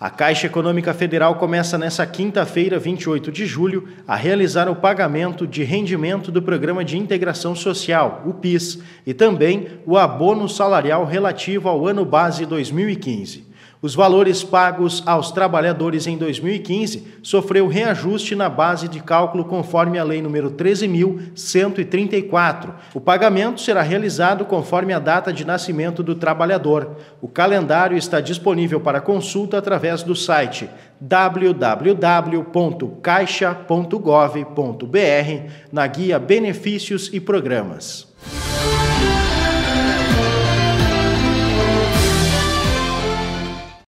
A Caixa Econômica Federal começa nesta quinta-feira, 28 de julho, a realizar o pagamento de rendimento do Programa de Integração Social, o PIS, e também o abono salarial relativo ao ano base 2015. Os valores pagos aos trabalhadores em 2015 sofreu reajuste na base de cálculo conforme a Lei nº 13.134. O pagamento será realizado conforme a data de nascimento do trabalhador. O calendário está disponível para consulta através do site www.caixa.gov.br na guia Benefícios e Programas.